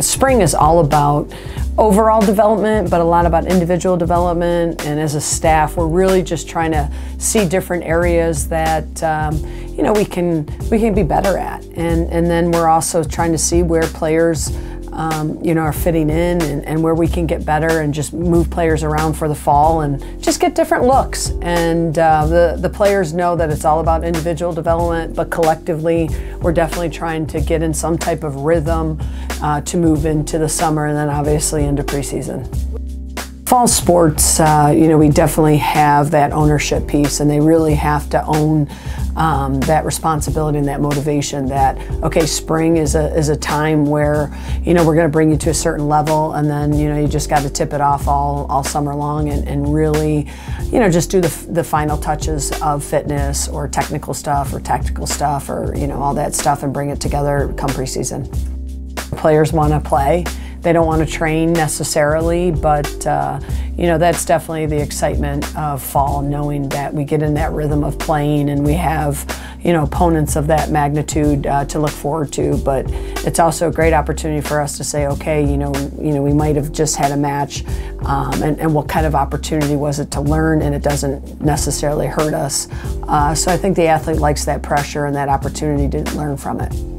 spring is all about overall development, but a lot about individual development. And as a staff, we're really just trying to see different areas that um, you know we can we can be better at, and and then we're also trying to see where players um, you know, are fitting in and, and, where we can get better and just move players around for the fall and just get different looks. And uh, the, the players know that it's all about individual development, but collectively, we're definitely trying to get in some type of rhythm uh, to move into the summer and then obviously into preseason. Fall sports, uh, you know, we definitely have that ownership piece, and they really have to own um, that responsibility and that motivation that okay spring is a, is a time where you know we're going to bring you to a certain level and then you know you just got to tip it off all, all summer long and, and really you know just do the, the final touches of fitness or technical stuff or tactical stuff or you know all that stuff and bring it together come preseason players want to play they don't want to train necessarily, but uh, you know that's definitely the excitement of fall, knowing that we get in that rhythm of playing and we have you know opponents of that magnitude uh, to look forward to. But it's also a great opportunity for us to say, okay, you know, you know, we might have just had a match, um, and, and, what kind of opportunity was it to learn, and it doesn't necessarily hurt us. Uh, so I think the athlete likes that pressure and that opportunity to learn from it.